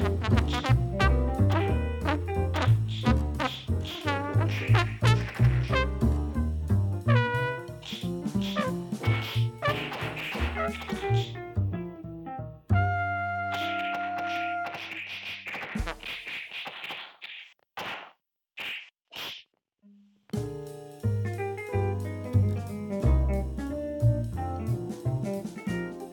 Gracias.